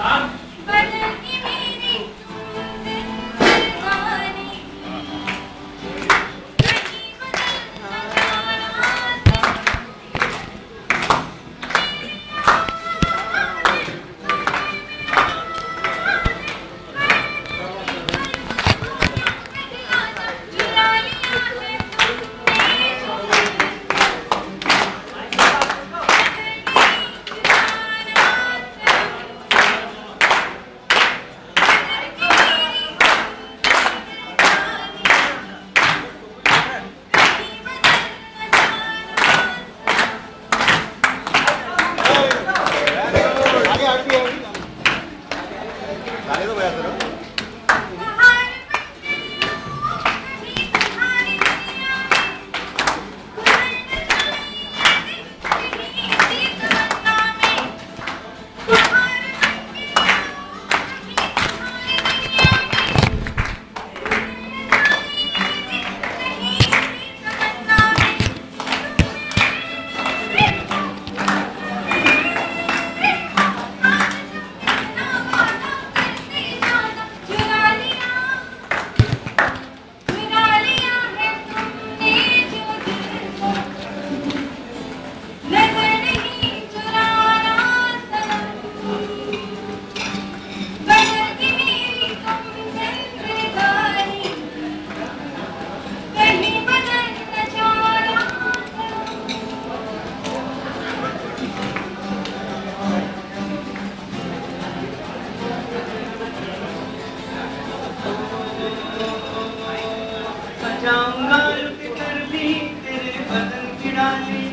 啊 나이도 봐야 들어? जाऊँगा कर भी तेरे बदन की डाली।